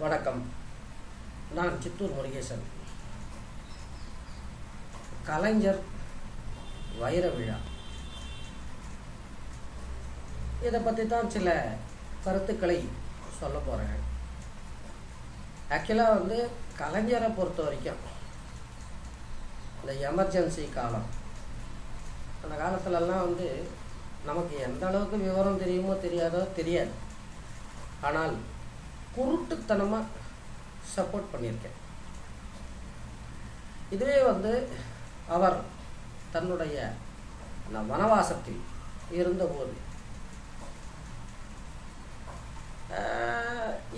வணக்கம். நான் சித்தூர் முருகேசன். கலைஞர் வைர விழா. இதை பற்றி தான் சில கருத்துக்களை சொல்ல போகிறேன் ஆக்சுவலாக வந்து கலைஞரை பொறுத்த வரைக்கும் இந்த எமர்ஜென்சி காலம் அந்த காலத்துலலாம் வந்து நமக்கு எந்த அளவுக்கு விவரம் தெரியுமோ தெரியாதோ தெரியாது. ஆனால் குருட்டுத்தனமாக சப்போர்ட் பண்ணியிருக்கேன். இதுவே வந்து அவர் தன்னுடைய அந்த வனவாசத்தில் இருந்தபோது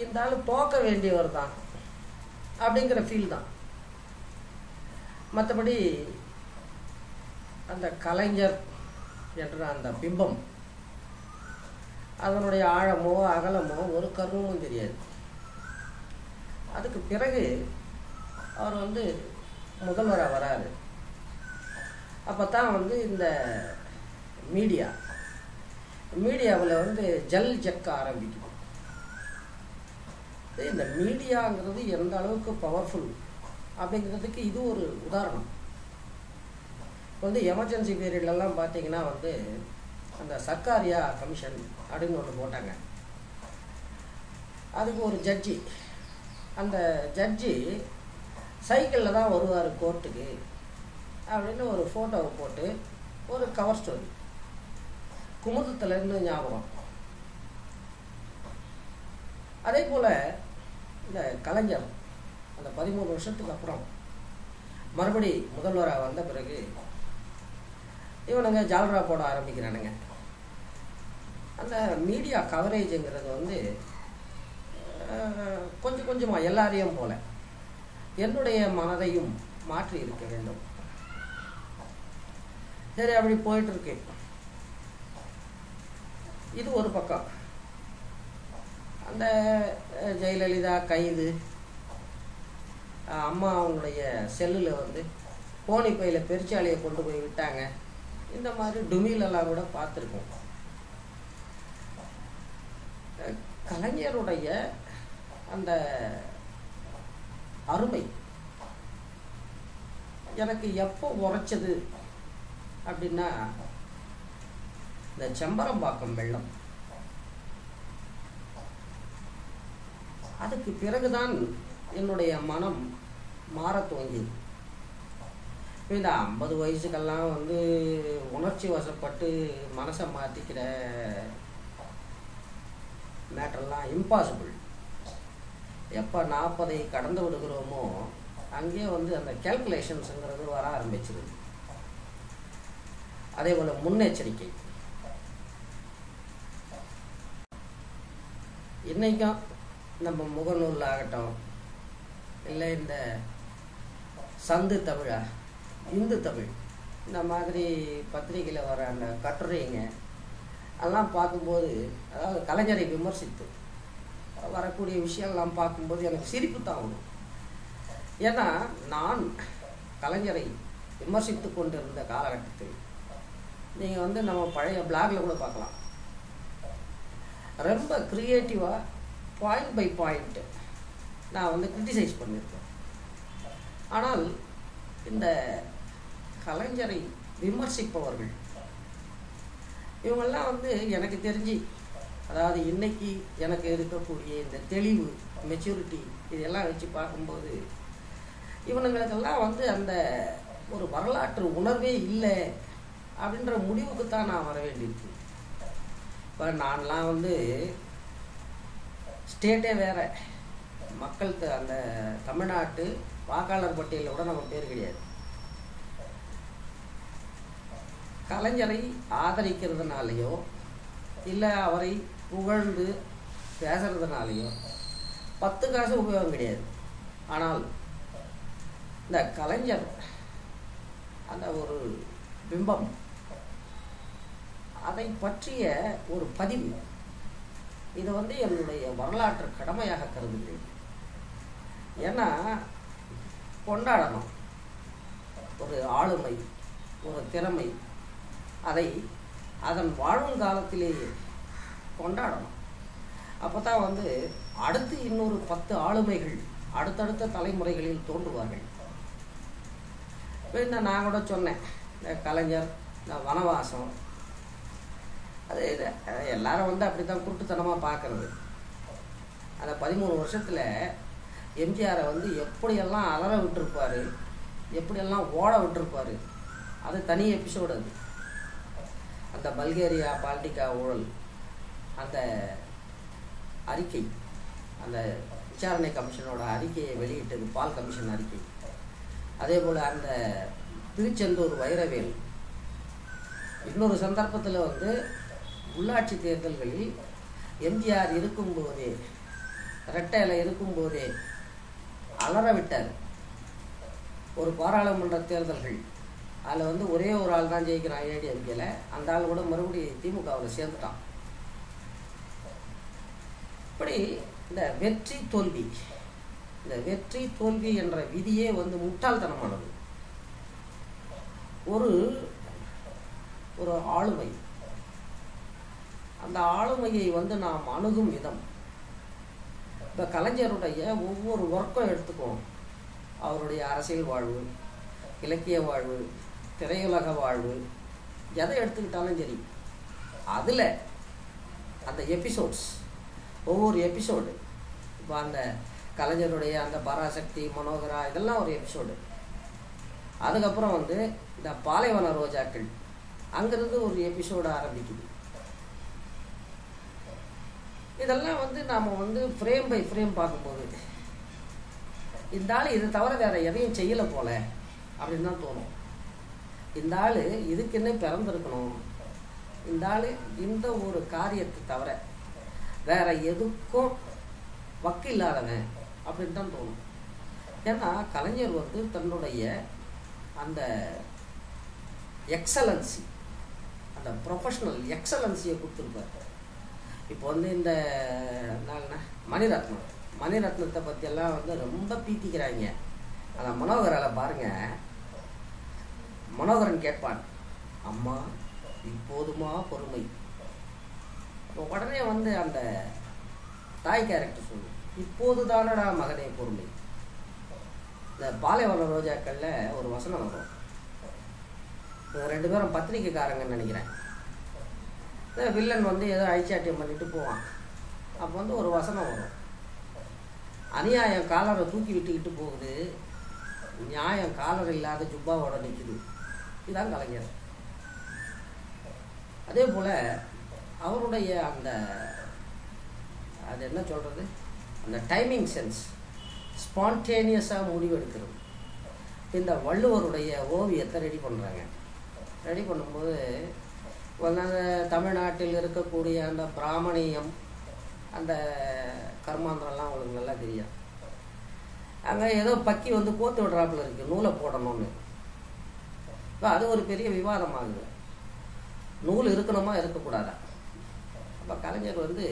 இருந்தாலும் இந்த ஆள் தோக்க வேண்டியவர் தான் அப்படிங்கிற ஃபீல் தான். மற்றபடி அந்த கலைஞர் என்ற அந்த பிம்பம் அதனுடைய ஆழமோ அகலமோ ஒரு கருமும் தெரியாது. அதுக்கு பிறகு அவர் வந்து முதல்வராக வராரு. அப்போ தான் வந்து இந்த மீடியா. மீடியாவில் வந்து ஜல் ஜக்க ஆரம்பிக்கும். இந்த மீடியாங்கிறது எந்த அளவுக்கு பவர்ஃபுல் அப்படிங்கிறதுக்கு இது ஒரு உதாரணம். வந்து எமர்ஜென்சி பீரியட்லலாம் பார்த்தீங்கன்னா வந்து அந்த சர்க்காரியா கமிஷன் அப்படின்னு ஒன்று போட்டாங்க. அதுக்கு ஒரு ஜட்ஜி அந்த ஜட்ஜி சைக்கிளில் தான் வருவார் கோர்ட்டுக்கு அப்படின்னு ஒரு ஃபோட்டோவை போட்டு ஒரு கவர் ஸ்டோரி குமுதத்துலேருந்து ஞாபகம். அதே போல் இந்த கலைஞர் அந்த பதிமூணு வருஷத்துக்கு அப்புறம் மறுபடி முதல்வராக வந்த பிறகு இவனுங்க ஜால்ரா போட ஆரம்பிக்கிறானுங்க. அந்த மீடியா கவரேஜுங்கிறது வந்து கொஞ்சம் கொஞ்சமாக எல்லாரையும் போல என்னுடைய மனதையும் மாற்றி இருக்க வேண்டும். சரி அப்படி போயிட்டு இருக்கேன் இது ஒரு பக்கம். அந்த ஜெயலலிதா கைது. அம்மா அவங்களுடைய செல்லில் வந்து போனி பையில் பெருச்சாலையை கொண்டு போய் விட்டாங்க. இந்த மாதிரி டுமிலெல்லாம் கூட பார்த்துருக்கோம். கலைஞருடைய அந்த அருமை. எனக்கு எப்போ உரைச்சது அப்படின்னா இந்த செம்பரம்பாக்கம் வெள்ளம். அதுக்கு பிறகுதான் என்னுடைய மனம் மாறத் துவங்கியது. இந்த ஐம்பது வயசுக்கெல்லாம் வந்து உணர்ச்சி வசப்பட்டு மனசை மாற்றிக்கிற மேட்டர்லாம் இம்பாசிபிள் எப்போ நாற்பதை கடந்து விடுகிறோமோ அங்கேயே வந்து அந்த கேல்குலேஷன்ஸுங்கிறது வர ஆரம்பிச்சிருது. அதே போல் முன்னெச்சரிக்கை. இன்றைக்கும் நம்ம முகநூல் ஆகட்டும் இல்லை இந்த சந்து தமிழா இந்து தமிழ் இந்த மாதிரி பத்திரிகையில் வர அந்த கட்டுரைங்க அதெல்லாம் பார்க்கும்போது அதாவது கலைஞரை விமர்சித்து வரக்கூடிய விஷயங்கள்லாம் பார்க்கும்போது எனக்கு சிரிப்பு தான் வரும். ஏன்னா நான் கலைஞரை விமர்சித்து கொண்டிருந்த காலகட்டத்தில் நீங்கள் வந்து நம்ம பழைய பிளாகில் கூட பார்க்கலாம். ரொம்ப க்ரியேட்டிவாக பாயிண்ட் பை பாயிண்ட்டு நான் வந்து க்ரிட்டிசைஸ் பண்ணியிருக்கேன். ஆனால் இந்த கலைஞரை விமர்சிப்பவர்கள் இவங்கெல்லாம் வந்து எனக்கு தெரிஞ்சு அதாவது இன்னைக்கு எனக்கு இருக்கக்கூடிய இந்த தெளிவு மெச்சூரிட்டி இதெல்லாம் வச்சு பார்க்கும்போது இவனுங்களுக்கெல்லாம் வந்து அந்த ஒரு வரலாற்று உணர்வே இல்லை அப்படின்ற முடிவுக்கு தான் நான் வர வேண்டியிருக்கு. இப்போ நான்லாம் வந்து ஸ்டேட்டே வேற. மக்கள் அந்த தமிழ்நாட்டு வாக்காளர் பட்டியலில் கூட நம்ம பேர் கிடையாது. கலைஞரை ஆதரிக்கிறதுனாலையோ இல்லை அவரை புகழ்ந்து பேசுறதுனாலையோ பத்து காசு உபயோகம் கிடையாது. ஆனால் இந்த கலைஞர் அந்த ஒரு பிம்பம் அதை பற்றிய ஒரு பதிவு இதை வந்து என்னுடைய வரலாற்று கடமையாக கருதுகிறேன். ஏன்னா கொண்டாடணும். ஒரு ஆளுமை ஒரு திறமை அதை அதன் வாழும் காலத்திலேயே கொண்டாடணும். அப்போ தான் வந்து அடுத்து இன்னொரு பத்து ஆளுமைகள் அடுத்தடுத்த தலைமுறைகளில் தோன்றுவார்கள். இப்போ இந்த நான் கூட சொன்னேன் இந்த கலைஞர் இந்த வனவாசம். அது எல்லாரும் வந்து அப்படி தான் குருட்டுத்தனமாக பார்க்கறது அந்த பதிமூணு வருஷத்தில் எம்ஜிஆரை வந்து எப்படியெல்லாம் அலற விட்டுருப்பாரு எப்படியெல்லாம் ஓட விட்டுருப்பாரு அது தனி எபிசோடு அது. அந்த பல்கேரியா பால்டிகா ஊழல். அந்த அறிக்கை அந்த விசாரணை கமிஷனோட அறிக்கையை வெளியிட்டது பால் கமிஷன் அறிக்கை. அதே போல் அந்த திருச்செந்தூர் வைரவேல் இன்னொரு சந்தர்ப்பத்தில் வந்து உள்ளாட்சி தேர்தல்களில் எம்ஜிஆர் இருக்கும்போதே ரெட்டையில் இருக்கும்போதே அலறவிட்டார் ஒரு பாராளுமன்ற தேர்தல்கள் அதில் வந்து ஒரே ஒரு ஆள் தான் ஜெயிக்கிறான் ஏடிஎம்கேல அந்த ஆள் கூட மறுபடியும் திமுகவில் சேர்ந்துட்டான். இப்படி இந்த வெற்றி தோல்வி இந்த வெற்றி தோல்வி என்ற விதியே வந்து முட்டாள்தனமானது. ஒரு ஒரு ஆளுமை. அந்த ஆளுமையை வந்து நாம் அணுகும் விதம். இப்போ கலைஞருடைய ஒவ்வொரு ஒர்க்கும் எடுத்துக்குவோம். அவருடைய அரசியல் வாழ்வு இலக்கிய வாழ்வு திரையுலக வாழ்வு எதை எடுத்துக்கிட்டாலும் சரி. அதில் அந்த எபிசோட்ஸ் ஒவ்வொரு எபிசோடு இப்போ அந்த கலைஞருடைய அந்த பராசக்தி மனோகரா இதெல்லாம் ஒரு எபிசோடு அதுக்கப்புறம் வந்து இந்த பாலைவன ரோஜாக்கள். அங்கேருந்து ஒரு எபிசோடு ஆரம்பிக்குது. இதெல்லாம் வந்து நாம் வந்து ஃப்ரேம் பை ஃப்ரேம் பார்க்கும்போது இந்த ஆள் இதை தவிர வேற எதையும் செய்யலை போல அப்படின்னு தான் தோணும். இந்த ஆள் இதுக்குன்னே பிறந்திருக்கணும்? இந்த ஆள் இந்த ஒரு காரியத்தை தவிர வேற எதுக்கும் வக்கு இல்லாதவன் அப்படின்னு தான் தோணும். ஏன்னா கலைஞர் வந்து தன்னுடைய அந்த எக்ஸலன்சி அந்த ப்ரொஃபஷனல் எக்ஸலன்சியை கொடுத்துருப்பார். இப்போ வந்து இந்த மணிரத்னம். மணிரத்னத்தை பற்றியெல்லாம் வந்து ரொம்ப பீத்திக்கிறாங்க. அந்த மனோகரால் பாருங்க மனோகரன் கேட்பான் அம்மா இப்போதுமா பொறுமை? அப்போ உடனே வந்து அந்த தாய் கேரக்டர் சொல்லு இப்போது தானடா மகனே பொறுமை. இந்த பாலைவன ரோஜாக்களில் ஒரு வசனம் வரும். ரெண்டு பேரும் பத்திரிக்கைக்காரங்கன்னு நினைக்கிறேன். இந்த வில்லன் வந்து ஏதோ ஐச்சாட்டியம் பண்ணிட்டு போவான். அப்போ வந்து ஒரு வசனம் வரும். அநியாயம் காலரை தூக்கி விட்டுக்கிட்டு போகுது. நியாயம் காலர் இல்லாத ஜுப்பாவோட நிற்குது இதுதான் கலைஞர். அதே போல் அவருடைய அந்த அது என்ன சொல்கிறது அந்த டைமிங் சென்ஸ் ஸ்பான்டேனியஸாக முடிவெடுக்கிறது. இந்த வள்ளுவருடைய ஓவியத்தை ரெடி பண்ணுறாங்க ரெடி பண்ணும்போது அந்த தமிழ்நாட்டில் இருக்கக்கூடிய அந்த பிராமணியம் அந்த கர்மாந்திரம்லாம் அவங்களுக்கு நல்லா தெரியும். அங்கே ஏதோ பக்கி வந்து கோத்து விடுறாப்புல இருக்குது நூலை போடணும்னு. இப்போ அது ஒரு பெரிய விவாதமாகுது. நூல் இருக்கணுமா இருக்கக்கூடாதா? அப்போ கலைஞர் வந்து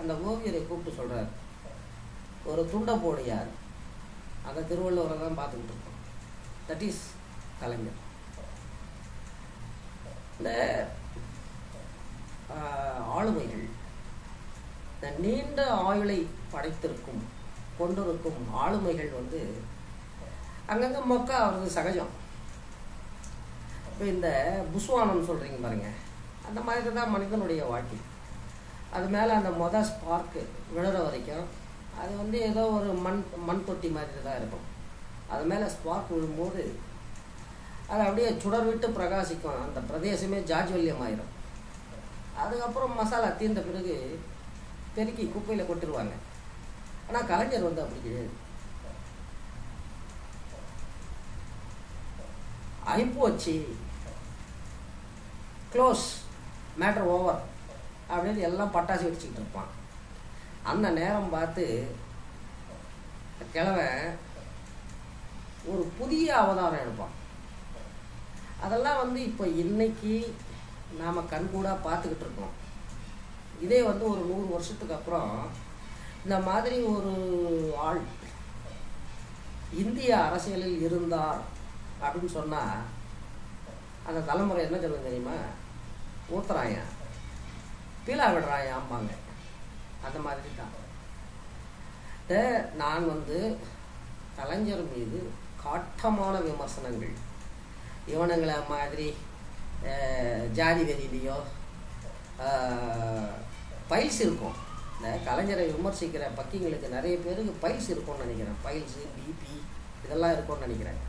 அந்த ஓவியரை கூப்பிட்டு சொல்கிறார் ஒரு துண்டை போடியார் அந்த திருவள்ளுவரை தான் பார்த்துக்கிட்டு இருக்கோம். That is Kalaignar. இந்த ஆளுமைகள் இந்த நீண்ட ஆயுளை படைத்திருக்கும் கொண்டிருக்கும் ஆளுமைகள் வந்து அங்கங்கே மொக்கா அவருக்கு சகஜம். இப்போ இந்த புஸ்வானம் சொல்கிறீங்க பாருங்க. அந்த மாதிரி தான் மனிதனுடைய வாழ்க்கை. அது மேலே அந்த மொதல் ஸ்பார்க்கு விழுற வரைக்கும் அது வந்து ஏதோ ஒரு மண் மண் தொட்டி மாதிரி தான் இருக்கும். அது மேலே ஸ்பார்க் விழும்போது அது அப்படியே சுடர் விட்டு பிரகாசிக்கும். அந்த பிரதேசமே ஜாஜ்வல்யம் ஆயிரும் அதுக்கப்புறம் மசாலா தீர்ந்த பிறகு பெருக்கி குப்பையில் கொட்டுருவாங்க. ஆனால் கலைஞர் வந்து அப்படி கிடையாது. ஐப்போச்சு க்ளோஸ் மேட்ரு ஓவர் அப்படின்னு எல்லாம் பட்டாசு வெடிச்சுக்கிட்டு இருப்பான். அந்த நேரம் பார்த்து கிழவன் ஒரு புதிய அவதாரம் எடுப்பான். அதெல்லாம் வந்து இப்போ இன்னைக்கு நாம் கண்கூடாக பார்த்துக்கிட்டு இருக்கோம். இதே வந்து ஒரு நூறு வருஷத்துக்கு அப்புறம் இந்த மாதிரி ஒரு ஆள் இந்திய அரசியலில் இருந்தார் அப்படின்னு சொன்னால் அந்த தலைமுறை என்ன சொல்லுங்க தெரியுமா? ஊத்துறாயன் பீலா விடுறாயா ஆம்பாங்க அந்த மாதிரி தான் நான் வந்து கலைஞர் மீது காட்டமான விமர்சனங்கள். இவனுங்களை மாதிரி ஜாதி வெறியிலையோ பைல்ஸ் இருக்கும். இந்த கலைஞரை விமர்சிக்கிற பக்கிங்களுக்கு நிறைய பேருக்கு பைல்ஸ் இருக்கும்னு நினைக்கிறேன். பைல்ஸு பிபி இதெல்லாம் இருக்கும்னு நினைக்கிறேன்.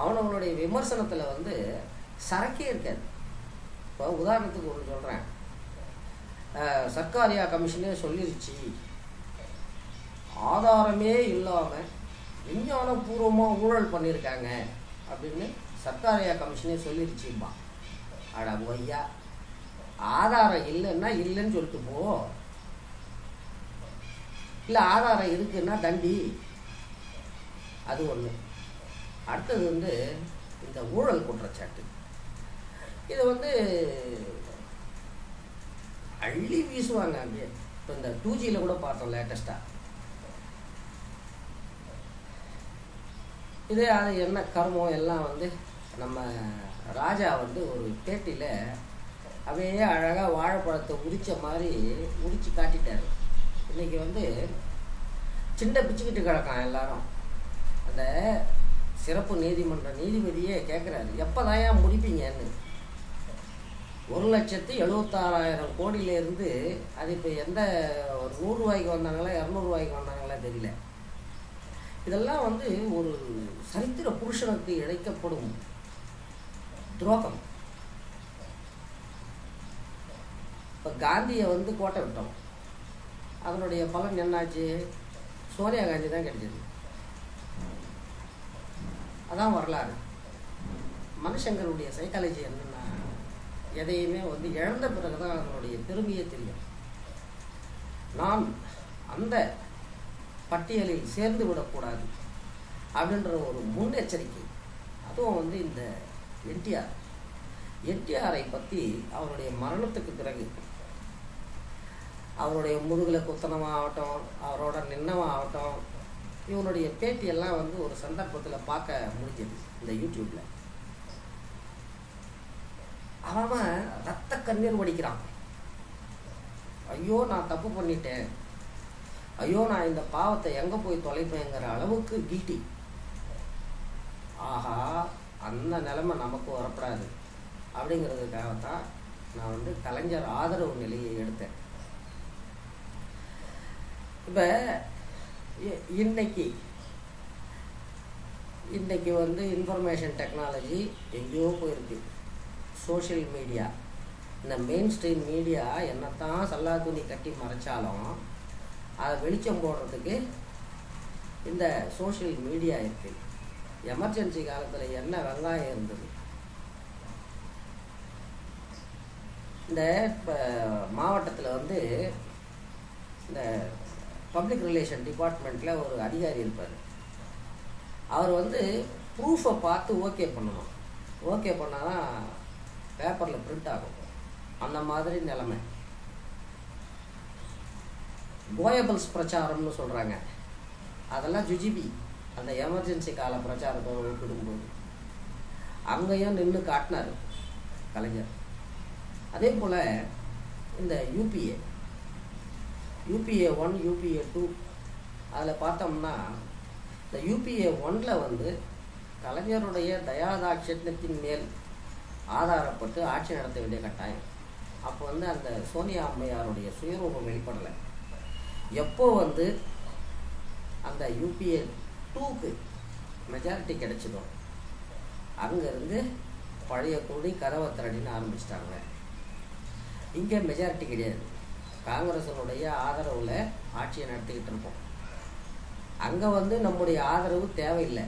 அவனவங்களுடைய விமர்சனத்தில் வந்து சரக்கே இருக்காது. இப்போ உதாரணத்துக்கு ஒன்று சொல்கிறேன் சர்க்காரியா கமிஷனே சொல்லிருச்சு. ஆதாரமே இல்லாமல் விஞ்ஞானபூர்வமாக ஊழல் பண்ணியிருக்காங்க அப்படின்னு சர்க்காரியா கமிஷனே சொல்லிருச்சுமா அட ஒய்யா ஆதாரம் இல்லைன்னா இல்லைன்னு சொல்லிட்டு போ. இல்லை ஆதாரம் இருக்குன்னா தண்டி. அது ஒன்று அடுத்தது வந்து இந்த ஊழல் குற்றச்சாட்டு. இதை வந்து அள்ளி வீசுவாங்க அப்படியே இப்போ இந்த டூ ஜியில் கூட பார்த்தோம் லேட்டஸ்ட்டாக இதே அது என்ன கர்மம் எல்லாம் வந்து நம்ம ராஜா வந்து ஒரு பேட்டியில் அப்படியே அழகாக வாழைப்பழத்தை உரிச்ச மாதிரி உரிச்சு காட்டிட்டாரு. இன்றைக்கி வந்து சின்ன பிச்சுக்கிட்டு கிடக்கான் எல்லாரும். அந்த சிறப்பு நீதிமன்ற நீதிபதியே கேட்குறாரு எப்போதாயா முடிப்பீங்கன்னு? ஒரு லட்சத்தி எழுபத்தாறாயிரம் கோடியிலேருந்து அது இப்போ எந்த ஒரு நூறுரூவாய்க்கு வந்தாங்களா இரநூறுவாய்க்கு வந்தாங்களா தெரியல. இதெல்லாம் வந்து ஒரு சரித்திர புருஷனுக்கு இழைக்கப்படும் துரோகம். இப்போ காந்தியை வந்து கோட்டை விட்டோம். அதனுடைய பலன் என்னாச்சு? சோனியா காந்தி தான் கிடைச்சது. அதான் வரலாறு. மனுஷங்களுடைய சைக்காலஜி என்ன? எதையுமே வந்து இழந்த பிறகு தான் அதனுடைய பெருமையை தெரியும். நான் அந்த பட்டியலில் சேர்ந்து விடக்கூடாது அப்படின்ற ஒரு முன்னெச்சரிக்கை. அதுவும் வந்து இந்த என்டிஆர். என்டிஆரை பற்றி அவருடைய மரணத்துக்கு பிறகு அவருடைய முதுகில் குத்தனமாகட்டும் அவரோட நின்னமாகட்டும் இவனுடைய பேட்டியெல்லாம் வந்து ஒரு சந்தர்ப்பத்தில் பார்க்க முடிஞ்சது இந்த யூடியூப்பில் அவன் ரத்த கண்ணீர் வடிக்கிறான். ஐயோ நான் தப்பு பண்ணிட்டேன். ஐயோ நான் இந்த பாவத்தை எங்கே போய் தொலைப்பேங்கிற அளவுக்கு கில்ட்டி ஆஹா அந்த நிலைமை நமக்கு வரப்படாது. அப்படிங்கிறதுக்காக தான் நான் வந்து கலைஞர் ஆதரவு நிலையை எடுத்தேன். இப்போ இன்னைக்கு இன்னைக்கு வந்து இன்ஃபர்மேஷன் டெக்னாலஜி எங்கேயோ போயிருக்கு. சோஷியல் மீடியா இந்த மெயின் ஸ்ட்ரீம் மீடியா என்னத்தான் சல்லா துணி கட்டி மறைச்சாலும் அதை வெளிச்சம் போடுறதுக்கு இந்த சோஷியல் மீடியா இருக்கு. எமர்ஜென்சி காலத்தில் என்ன வெங்காயம் இருந்தது? இந்த இப்போ மாவட்டத்தில் வந்து இந்த பப்ளிக் ரிலேஷன் டிபார்ட்மெண்ட்டில் ஒரு அதிகாரி இருப்பார். அவர் வந்து ப்ரூஃபை பார்த்து ஓகே பண்ணணும். ஓகே பண்ணால் தான் பேப்பரில் பிரிண்ட் ஆகும். அந்த மாதிரி நிலைமை. கோயபிள்ஸ் பிரச்சாரம்னு சொல்கிறாங்க அதெல்லாம் ஜுஜிபி அந்த எமர்ஜென்சி கால பிரச்சாரத்தோடு ஒப்பிடும்போது அங்கேயும் நின்று காட்டினார் கலைஞர். அதே போல் இந்த UPA UPA one UPA two அதில் பார்த்தோம்னா இந்த யூபிஏ ஒன்றில் வந்து கலைஞருடைய தயாதாட்சத்தின் மேல் ஆதாரப்பட்டு ஆட்சி நடத்த வேண்டிய கட்டாயம். அப்போ வந்து அந்த சோனியா அம்மையாருடைய சுயரூபம் வெளிப்படலை. எப்போ வந்து அந்த யூபிஏ டூக்கு மெஜாரிட்டி கிடைச்சதோ அங்கேருந்து பழைய கூடி கதவை திரடின்னு ஆரம்பிச்சிட்டாங்க. இங்கே மெஜாரிட்டி கிடையாது. காங்கிரசனுடைய ஆதரவில் ஆட்சியை நடத்திக்கிட்டு இருப்போம் அங்கே வந்து நம்முடைய ஆதரவு தேவையில்லை.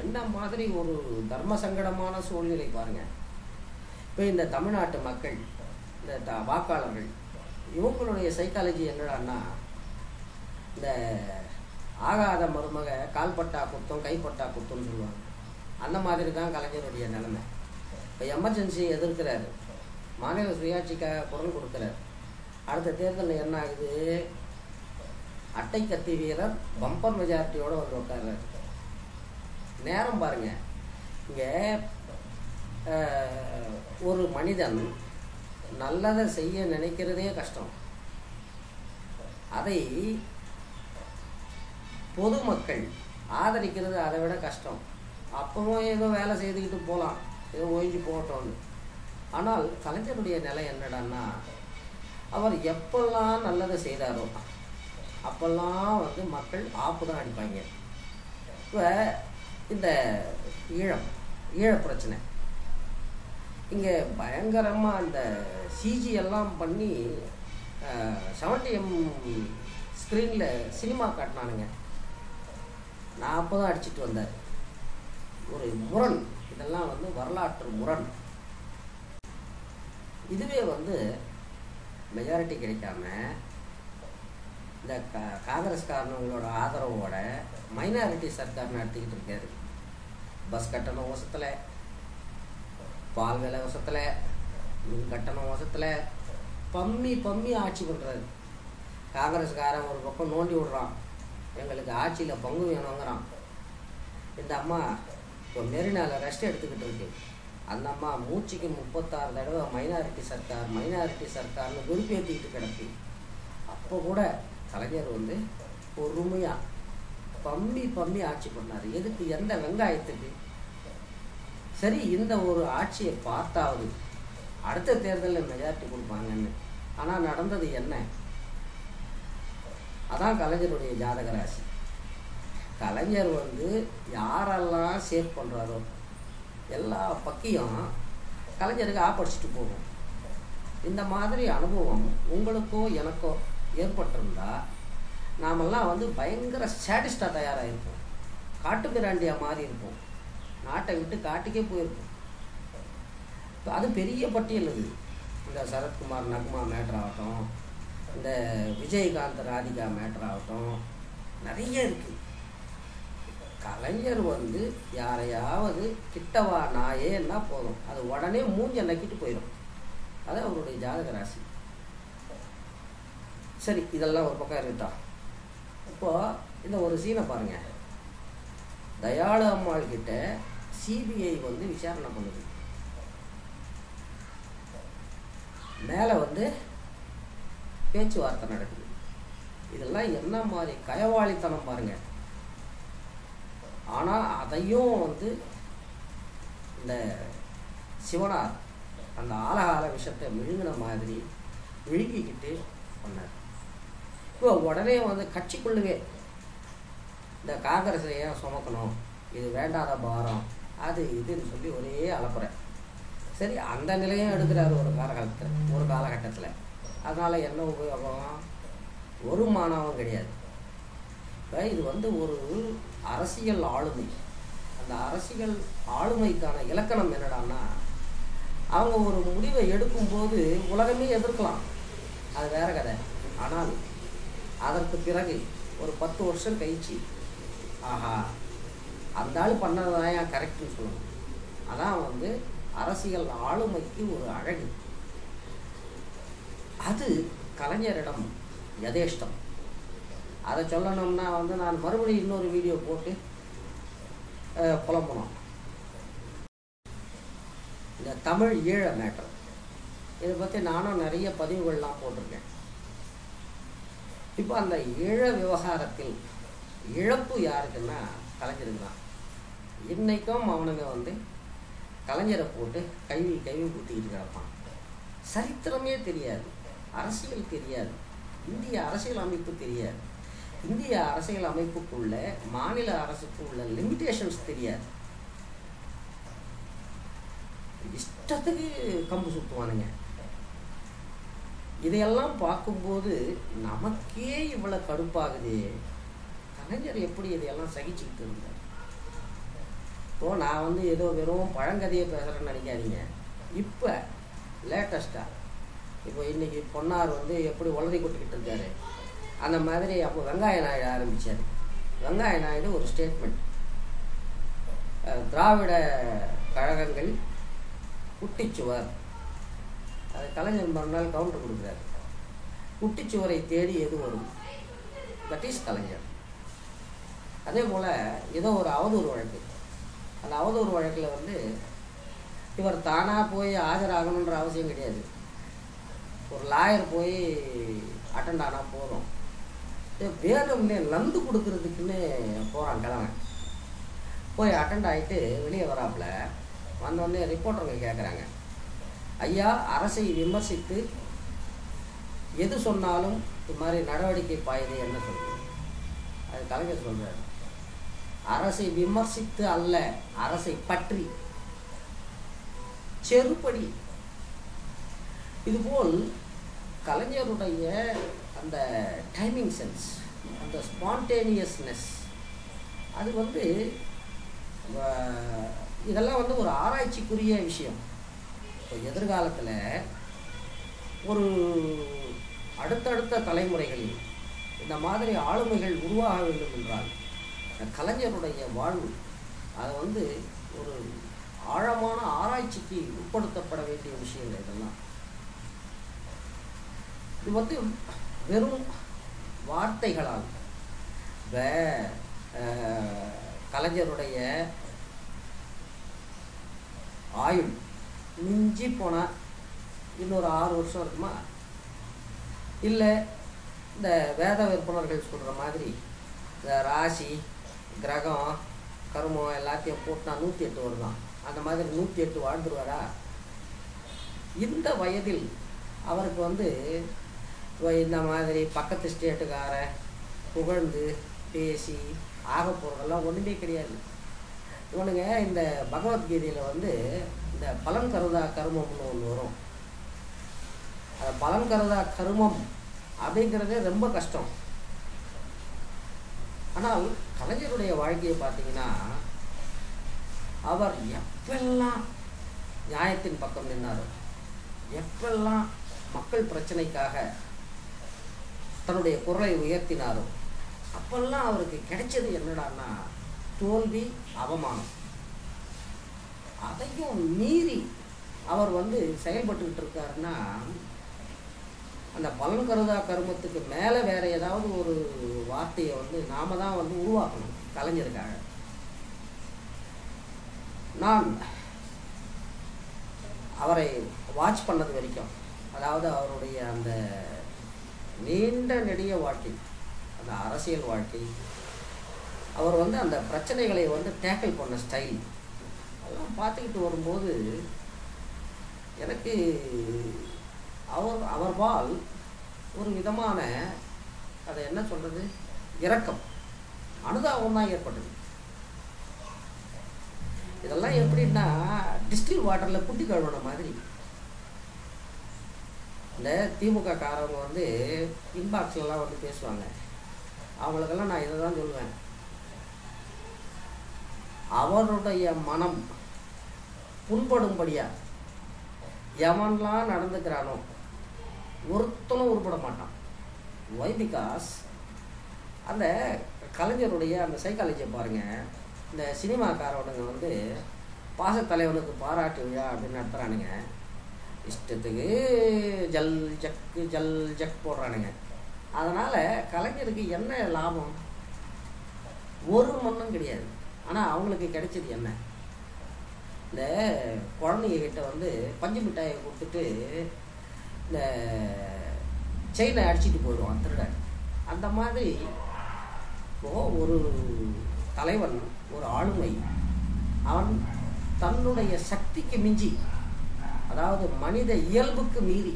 என்ன மாதிரி ஒரு தர்ம சங்கடமான சூழ்நிலை பாருங்க. இப்போ இந்த தமிழ்நாட்டு மக்கள் இந்த த வாக்காளர்கள் இவங்களுடைய சைக்காலஜி என்னடான்னா இந்த ஆகாத மருமக கால்பட்டா குத்தம் கைப்பட்டா குத்தம்னு சொல்லுவாங்க. அந்த மாதிரி தான் கலைஞருடைய நிலைமை. இப்போ எமர்ஜென்சி எதிர்க்கிறாரு. மாநில சுயாட்சிக்காக குரல் கொடுக்குறாரு. அடுத்த தேர்தலில் என்ன ஆகுது? அட்டை கத்தி வீரர் பம்பர் மெஜாரிட்டியோடு வந்து உட்கார்றாரு. நேரம் பாருங்க. இங்கே ஒரு மனிதன் நல்லதை செய்ய நினைக்கிறதே கஷ்டம். அதை பொதுமக்கள் ஆதரிக்கிறது அதை விட கஷ்டம். அப்பவும் ஏதோ வேலை செய்துக்கிட்டு போகலாம் ஏதோ ஓய்ஞ்சு போகட்டும்னு. ஆனால் கலைஞருடைய நிலை என்னடான்னா அவர் எப்பெல்லாம் நல்லதை செய்தாரோ அப்பெல்லாம் வந்து மக்கள் ஆப்பு தான் அடிப்பாங்க. இப்போ இந்த ஈழம் ஈழ பிரச்சனை. இங்கே பயங்கரமாக அந்த சிஜி எல்லாம் பண்ணி செவன்டி எம் ஸ்க்ரீனில் சினிமா காட்டினானுங்க. நான் அப்போ தான் வந்தார். ஒரு முரண் இதெல்லாம் வந்து வரலாற்று முரண். இதுவே வந்து மெஜாரிட்டி கிடைக்காம இந்த கா காங்கிரஸ்காரனங்களோட ஆதரவோட மைனாரிட்டி சர்க்கார் நடத்திக்கிட்டு இருக்காரு. பஸ் கட்டணம் வசத்தில் பால் விலை வசத்தில் மின் கட்டணம் வசத்தில் பம்மி பம்மி ஆட்சி பண்ணுறாரு காங்கிரஸ்காரன் ஒரு பக்கம் நோண்டி விடுறான் எங்களுக்கு ஆட்சியில் பங்கு வேணுங்கிறான் இந்த அம்மா இப்போ மெரினாவில் ரெஸ்ட் எடுத்துக்கிட்டு இருக்கு அந்த அம்மா மூச்சுக்கு முப்பத்தாறு தடவை மைனாரிட்டி சர்க்கார் மைனாரிட்டி சர்க்கார்னு குறிப்பேற்றிக்கிட்டு கிடக்கு அப்போ கூட கலைஞர் வந்து பொறுமையாக பம்மி பம்மி ஆட்சி பண்ணார் எதுக்கு எந்த வெங்காயத்துக்கு சரி இந்த ஒரு ஆட்சியை பார்த்தாவது அடுத்த தேர்தலில் மெஜாரிட்டி கொடுப்பாங்கன்னு. ஆனால் நடந்தது என்ன? அதான் கலைஞருடைய ஜாதக ராசி. கலைஞர் வந்து யாரெல்லாம் சேவ் பண்ணுறாரோ எல்லா பக்கியும் கலைஞருக்கு ஆப்படிச்சிட்டு போகும். இந்த மாதிரி அனுபவம் உங்களுக்கோ எனக்கோ ஏற்பட்டிருந்தா நாமெல்லாம் வந்து பயங்கர சேட்டிஸ்டாக தயாராகிருப்போம் காட்டு பிராண்டியாக மாறி இருப்போம் நாட்டை விட்டு காட்டுக்கே போயிருக்கும். அது பெரிய பட்டியல் அது. இந்த சரத்குமார் நக்மா மேட்ரு ஆகட்டும் இந்த விஜயகாந்த் ராதிகா மேட்ரு ஆகட்டும் நிறைய இருக்குது கலைஞர் வந்து யாரையாவது கிட்டவா நாயேன்னா போதும். அது உடனே மூஞ்ச நக்கிட்டு போயிடும் அது அவருடைய ஜாதக ராசி. சரி இதெல்லாம் ஒரு பக்கம் இருக்கட்டும் இப்போ இந்த ஒரு சீனை பாருங்கள் தயாளு அம்மாள் கிட்ட சிபிஐ வந்து விசாரணை பண்ணுது. மேலே வந்து பேச்சுவார்த்தை நடக்குது. இதெல்லாம் என்ன மாதிரி கயவாளித்தனம் பாருங்க. ஆனால் அதையும் வந்து இந்த சிவனார் அந்த ஆலகால விஷத்தை விழுங்கின மாதிரி விழுங்கிக்கிட்டு பண்ணார். இப்போ உடனே வந்து கட்சிக்குள்ளவே இந்த காங்கிரஸை ஏன் சுமக்கணும்? இது வேண்டாத பாரம். அது இதுன்னு சொல்லி ஒரே அலப்புறை சரி அந்த நிலையும் எடுக்கிறாரு ஒரு காலகட்டத்தில் ஒரு காலகட்டத்தில். அதனால் என்ன உபயோகம்? ஒரு மாணவம் கிடையாது. இப்போ இது வந்து ஒரு அரசியல் ஆளுமை. அந்த அரசியல் ஆளுமைக்கான இலக்கணம் என்னடான்னா அவங்க ஒரு முடிவை எடுக்கும்போது உலகமே எதிர்க்கலாம். அது வேற கதை. ஆனால் அதற்கு பிறகு ஒரு பத்து வருஷம் கழிச்சு ஆஹா அந்த ஆள் பண்ணதான் ஏன் கரெக்டுன்னு சொல்லணும் அதான் வந்து அரசியல் ஆளுமைக்கு ஒரு அழகு. அது கலைஞரிடம் யதேஷ்டம். அதை சொல்லணும்னா வந்து நான் மறுபடியும் இன்னொரு வீடியோ போட்டு புலம்பணும் இந்த தமிழ் ஈழ மேட்டர். இதை பற்றி நானும் நிறைய பதிவுகள்லாம் போட்டிருக்கேன். இப்போ அந்த ஈழ விவகாரத்தில் இழப்பு யாருக்குன்னா கலைஞருக்கு தான் இன்னைக்கும் அவனுங்க வந்து கலைஞரை போட்டு கைவி கைவி குத்திக்கிட்டு கிடப்பான். சரித்திரமே தெரியாது. அரசியல் தெரியாது. இந்திய அரசியல் அமைப்பு தெரியாது. இந்திய அரசியல் அமைப்புக்குள்ள மாநில அரசுக்கு உள்ள லிமிட்டேஷன்ஸ் தெரியாது. இஷ்டத்துக்கு கம்பு சுத்துவானுங்க. இதையெல்லாம் பார்க்கும்போது நமக்கே இவ்வளவு கடுப்பாகுது. கலைஞர் எப்படி இதையெல்லாம் சகிச்சுக்கிட்டு இருந்தார்? இப்போ நான் வந்து ஏதோ வெறும் பழங்கதையை பேசுகிறேன்னு நினைக்காதீங்க. இப்போ லேட்டஸ்ட்டாக இப்போ இன்றைக்கி பொன்னார் வந்து எப்படி உளறி கொட்டுக்கிட்டு இருக்காரு. அந்த மாதிரி அப்போ வெங்காய நாயுடு ஆரம்பிச்சார். வெங்காய நாயுடு ஒரு ஸ்டேட்மெண்ட் திராவிட கழகங்கள் குட்டிச்சுவர். அது கலைஞர் மறுநாள் கவுண்டர் கொடுக்குறாரு. குட்டிச்சுவரை தேடி எது வரும்? That is Kalaignar. அதே போல் ஏதோ ஒரு அவதூறு வழக்கு. அந்த அவதூறு வழக்கில் வந்து இவர் தானாக போய் ஆஜராகணுன்ற அவசியம் கிடையாது. ஒரு லாயர் போய் அட்டெண்ட் ஆனால் போதும். வேணும்னே நந்து கொடுக்கறதுக்குன்னு போகிறான் கிழவன். போய் அட்டெண்ட் ஆகிட்டு வெளியே வராப்புல வந்தோடனே ரிப்போர்ட்டருங்க கேட்குறாங்க ஐயா அரசை விமர்சித்து எது சொன்னாலும் இது மாதிரி நடவடிக்கை பாயுது என்ன சொல்றது? அது கலைஞர் சொல்கிறார் அரசை விமர்சித்து அல்ல அரசை பற்றி. செருப்படி. இதுபோல் கலைஞருடைய அந்த டைமிங் சென்ஸ் அந்த ஸ்பான்டேனியஸ்னஸ் அது வந்து இதெல்லாம் வந்து ஒரு ஆராய்ச்சிக்குரிய விஷயம். இப்போ எதிர்காலத்தில் ஒரு அடுத்தடுத்த தலைமுறைகளில் இந்த மாதிரி ஆளுமைகள் உருவாக வேண்டும் என்றால் கலைஞருடைய வாழ்வு அதை வந்து ஒரு ஆழமான ஆராய்ச்சிக்கு உட்படுத்தப்பட வேண்டிய விஷயங்கள் இதெல்லாம். இது வந்து வெறும் வார்த்தைகளால் இப்ப, கலைஞருடைய ஆயுள் மிஞ்சி போனால் இன்னொரு ஆறு வருஷம் இருக்குமா? இல்லை இந்த வேத விற்பனர்கள் சொல்கிற மாதிரி இந்த ராசி கிரகம் கருமம் எல்லாத்தையும் போட்டுனா நூற்றி எட்டு வருதான் அந்த மாதிரி நூற்றி எட்டு வாழ்ந்துருவாரா? இந்த வயதில் அவருக்கு வந்து இந்த மாதிரி பக்கத்து ஸ்டேட்டுக்கார புகழ்ந்து பேசி ஆக போகிறதெல்லாம் ஒன்றுமே கிடையாது. இவனுங்க இந்த பகவத்கீதையில் வந்து இந்த பலன் கருதா கருமம்னு ஒன்று வரும். அந்த பலன் கருதா கருமம் அப்படிங்கிறதே ரொம்ப கஷ்டம். ஆனால் கலைஞருடைய வாழ்க்கையை பார்த்தீங்கன்னா அவர் எப்பெல்லாம் நியாயத்தின் பக்கம் நின்னாரோ எப்பெல்லாம் மக்கள் பிரச்சனைக்காக தன்னுடைய குரலை உயர்த்தினாரோ அப்பெல்லாம் அவருக்கு கிடைச்சது என்னடான்னா தோல்வி அவமானம். அதையும் மீறி அவர் வந்து செயல்பட்டுக்கிட்டு இருக்காருன்னா அந்த பலன் கருதா கருமத்துக்கு மேலே வேற ஏதாவது ஒரு வார்த்தையை வந்து நாம தான் வந்து உருவாக்கணும் கலைஞருக்காக. நான் அவரை வாட்ச் பண்ணது வரைக்கும் அதாவது அவருடைய அந்த நீண்ட நெடிய வாழ்க்கை அந்த அரசியல் வாழ்க்கை அவர் வந்து அந்த பிரச்சனைகளை வந்து டேக்கிள் பண்ண ஸ்டைல் அதெல்லாம் பார்த்துக்கிட்டு வரும்போது எனக்கு அவர் அவர்பால் ஒரு விதமான அதை என்ன சொல்றது? இரக்கம். அனுதாபம் தான் ஏற்பட்டது. இதெல்லாம் எப்படின்னா டிஸ்டில் வாட்டரில் குட்டி கழுவுன மாதிரி. இந்த திமுக காரவங்க வந்து இன்பாக்ஸ்லலாம் வந்து பேசுவாங்க. அவங்களுக்கெல்லாம் நான் இதை தான் சொல்லுவேன். அவருடைய மனம் புண்படும்படியா எவன்லாம் நடந்துக்கிறானோ ஒருத்தனும் உருப்பட மாட்டான். ஒய் பிகாஸ் அந்த கலைஞருடைய அந்த சைக்காலஜியை பாருங்கள் இந்த சினிமாக்காரவனுங்க வந்து பாசத்தலைவனுக்கு பாராட்டு விழா அப்படின்னு நடத்துகிறானுங்க இஷ்டத்துக்கு ஜல் ஜக்கு ஜல் ஜக் போடுறானுங்க. அதனால் கலைஞருக்கு என்ன லாபம்? ஒரு மண்ணும் கிடையாது. ஆனால் அவங்களுக்கு கிடைச்சது என்ன? இந்த குழந்தைங்க கிட்ட வந்து பஞ்சு மிட்டாயை கொடுத்துட்டு இந்த செயினை அடிச்சிட்டு போயிடுவான் திருடன். அந்த மாதிரி இப்போது ஒரு தலைவன் ஒரு ஆளுமை அவன் தன்னுடைய சக்திக்கு மிஞ்சி அதாவது மனித இயல்புக்கு மீறி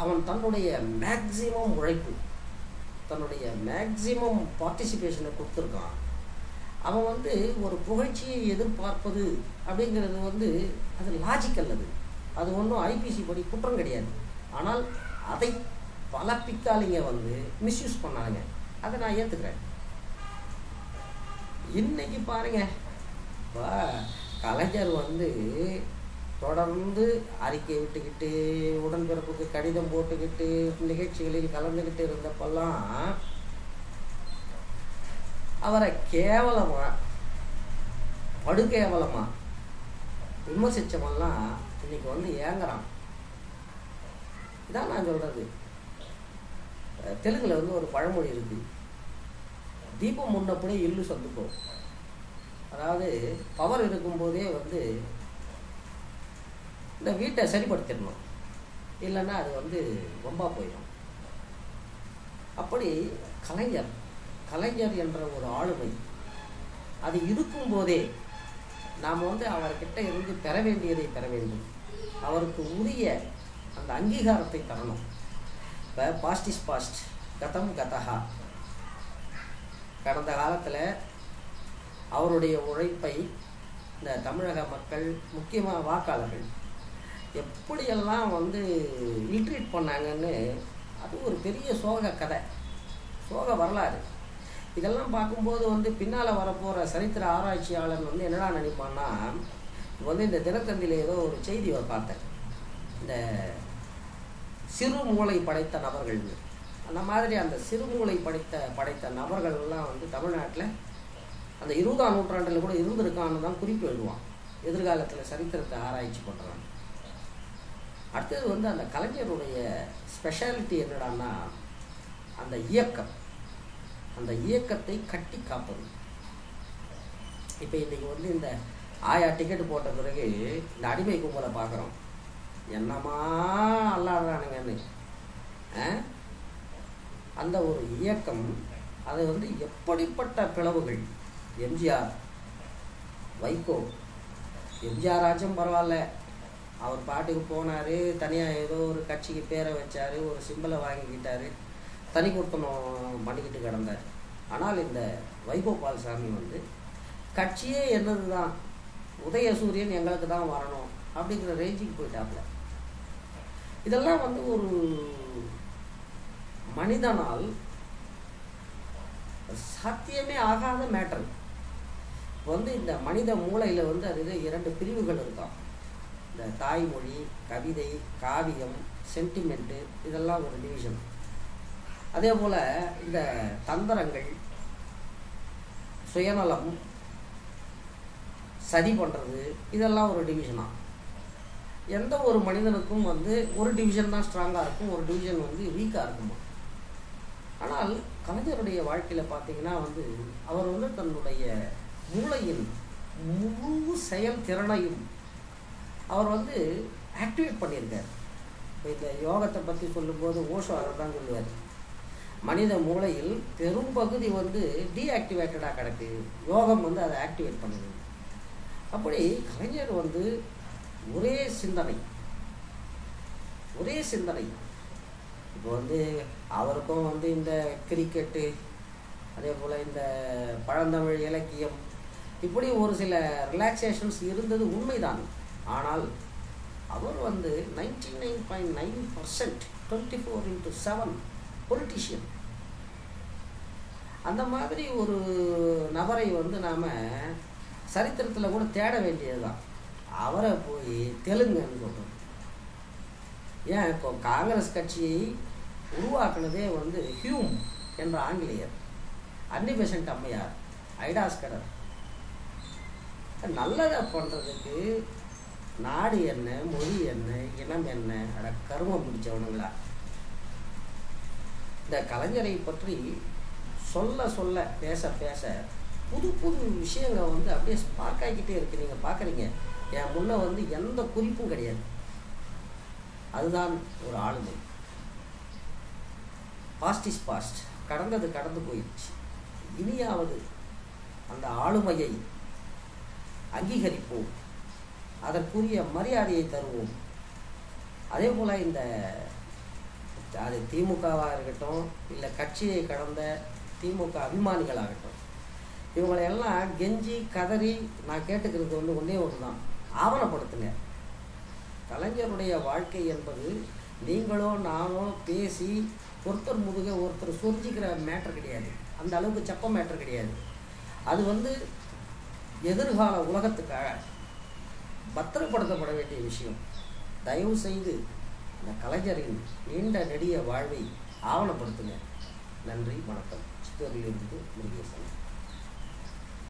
அவன் தன்னுடைய மேக்சிமம் உழைப்பு தன்னுடைய மேக்சிமம் பார்ட்டிசிபேஷனை கொடுத்துருக்கான். அவன் வந்து ஒரு புகழ்ச்சியை எதிர்பார்ப்பது அப்படிங்கிறது வந்து அது லாஜிக்கல் அது. அது ஒன்றும் ஐபிசி படி குற்றம் கிடையாது. ஆனால் அதை பல பிக்காளிங்க வந்து மிஸ்யூஸ் பண்ணாங்க. அதை நான் ஏற்றுக்கிறேன் இன்னைக்கு பாருங்க. இப்போ கலைஞர் வந்து தொடர்ந்து அறிக்கை விட்டுக்கிட்டு உடன்பிறப்புக்கு கடிதம் போட்டுக்கிட்டு நிகழ்ச்சிகளில் கலந்துக்கிட்டு இருந்தப்பெல்லாம் அவரை கேவலமாக படுகேவலமாக விமர்சித்தவெல்லாம் இன்னைக்கு வந்து ஏங்குறான். இதான் நான் சொல்றது. தெலுங்கில் தெலுங்குல வந்து ஒரு பழமொழி இருக்கு. தீபம் முன்னப்படி இல்லு சந்துக்கும் அதாவது பவர் இருக்கும்போதே வந்து இந்த வீட்டை சரிப்படுத்திடணும். இல்லைன்னா அது வந்து ரொம்ப போயிடும். அப்படி கலைஞர் கலைஞர் என்ற ஒரு ஆளுமை அது இருக்கும்போதே நாம் வந்து அவர்கிட்ட இருந்து பெற வேண்டியதை பெற வேண்டும். அவருக்கு உரிய அந்த அங்கீகாரத்தை தரணும். இப்போ பாஸ்ட் இஸ் பாஸ்ட் கதம் கதகா. கடந்த காலத்தில் அவருடைய உழைப்பை இந்த தமிழக மக்கள் முக்கியமாக வாக்காளர்கள் எப்படியெல்லாம் வந்து இல்ட்ரீட் பண்ணாங்கன்னு அது ஒரு பெரிய சோக கதை சோக வரலாறு. இதெல்லாம் பார்க்கும்போது வந்து பின்னால் வரப்போகிற சரித்திர ஆராய்ச்சியாளர் வந்து என்னடா நினைப்பான்னா இப்போ வந்து இந்த தினத்தந்தியில் ஏதோ ஒரு செய்தி பார்த்தேன் இந்த சிறு மூளை படைத்த நபர்கள். அந்த மாதிரி அந்த சிறுமூளை படைத்த படைத்த நபர்கள்லாம் வந்து தமிழ்நாட்டில் அந்த இருபதாம் நூற்றாண்டில் கூட இருந்திருக்கான்னு தான் குறிப்பு எழுதுவான். எதிர்காலத்தில் சரித்திரத்தை ஆராய்ச்சி பண்ணுறாங்க அடுத்தது வந்து அந்த கலைஞருடைய ஸ்பெஷாலிட்டி என்னடான்னா அந்த இயக்கம். அந்த இயக்கத்தை கட்டி காப்பது. இப்போ இன்றைக்கி வந்து இந்த ஆயா டிக்கெட் போட்ட பிறகு இந்த அடிமை கும்பலை பார்க்குறோம். என்னமா அல்லாடுறானுங்கன்னு அந்த ஒரு இயக்கம் அது வந்து எப்படிப்பட்ட பிளவுகள்? எம்ஜிஆர் வைகோ. எம்ஜிஆர் ஆச்சும் பரவாயில்ல. அவர் பாட்டுக்கு போனார் தனியாக ஏதோ ஒரு கட்சிக்கு பேரை வச்சார் ஒரு சிம்பிளை வாங்கிக்கிட்டார். தனி கொடுத்தனம் பண்ணிக்கிட்டு கிடந்தார். ஆனால் இந்த வைகோ பால்சாமி வந்து கட்சியே என்னது தான் உதய சூரியன் எங்களுக்கு தான் வரணும் அப்படிங்கிற ரேஞ்சுக்கு போயிட்டாப்புல. இதெல்லாம் வந்து ஒரு மனிதனால் சாத்தியமே ஆகாத மேட்டர் இப்போ வந்து இந்த மனித மூளையில் வந்து அது இரண்டு பிரிவுகள் இருக்கும். இந்த தாய்மொழி கவிதை காவியம் சென்டிமெண்ட்டு இதெல்லாம் ஒரு டிவிஷன் அதே போல் இந்த தந்திரங்கள் சுயநலம் சதி பண்ணுறது இதெல்லாம் ஒரு டிவிஷனாக எந்த ஒரு மனிதனுக்கும் வந்து ஒரு டிவிஷன் தான் ஸ்ட்ராங்காக இருக்கும் ஒரு டிவிஷன் வந்து வீக்காக இருக்குமா? ஆனால் கலைஞருடைய வாழ்க்கையில் பார்த்தீங்கன்னா வந்து அவர் வந்து தன்னுடைய மூளையின் முழு செயல் திறனையும் அவர் வந்து ஆக்டிவேட் பண்ணியிருக்கார். இப்போ இந்த யோகத்தை பற்றி சொல்லும்போது ஓஷோ அதை தான் சொல்லுவார். மனித மூளையில் பெரும் பகுதி வந்து டீஆக்டிவேட்டடாக கிடக்கு. யோகம் வந்து அதை ஆக்டிவேட் பண்ணுது. அப்படி கலைஞர் வந்து ஒரே சிந்தனை. ஒரே சிந்தனை. இப்போ வந்து அவருக்கும் வந்து இந்த கிரிக்கெட்டு அதே போல் இந்த பழந்தமிழ் இலக்கியம் இப்படி ஒரு சில ரிலாக்ஸேஷன்ஸ் இருந்தது உண்மைதான். ஆனால் அவர் வந்து ninety nine point nine percent twenty four into seven politician அந்த மாதிரி ஒரு நபரை வந்து நாம் சரித்திரத்தில் கூட தேட வேண்டியது தான் அவரை போய் தெலுங்குன்னு சொல்கிறோம் ஏன் இப்போ காங்கிரஸ் கட்சியை உருவாக்குனதே வந்து ஹியூம் என்ற ஆங்கிலேயர். அன்னிபெசன்ட் அம்மையார் ஐடாஸ்கரர். நல்லதை பண்ணுறதுக்கு நாடு என்ன மொழி என்ன இனம் என்ன அட கருமம் பிடிச்சவனுங்களா இந்த கலைஞரை பற்றி சொல்ல சொல்ல பேச பேச புது புது விஷயங்கள் வந்து அப்படியே ஸ்பார்க் ஆகிக்கிட்டே இருக்குது நீங்கள் பார்க்குறீங்க. என் முன்னே வந்து எந்த குறிப்பும் கிடையாது. அதுதான் ஒரு ஆளுமை. பாஸ்ட் இஸ் பாஸ்ட் கடந்தது கடந்து போயிடுச்சு. இனியாவது அந்த ஆளுமையை அங்கீகரிப்போம். அதற்குரிய மரியாதையை தருவோம். அதே போல் இந்த அது திமுகவாக இருக்கட்டும் இல்லை கட்சியை கடந்த திமுக அபிமானிகளாகட்டும் இவங்களையெல்லாம் கெஞ்சி கதறி நான் கேட்டுக்கிறது வந்து ஒன்றே ஒன்று தான் ஆவணப்படுத்துங்க. கலைஞருடைய வாழ்க்கை என்பது நீங்களோ நானோ பேசி ஒருத்தர் முதுக ஒருத்தர் சொரிஞ்சிக்கிற மேட்டர் கிடையாது. அந்த அளவுக்கு செப்ப மேட்டர் கிடையாது. அது வந்து எதிர்கால உலகத்துக்காக பத்திரப்படுத்தப்பட வேண்டிய விஷயம். தயவு செய்து இந்த கலைஞரின் நீண்ட நெடிய வாழ்வை ஆவணப்படுத்துங்க. நன்றி வணக்கம். சித்தூரிலிருந்து முருகேசன்.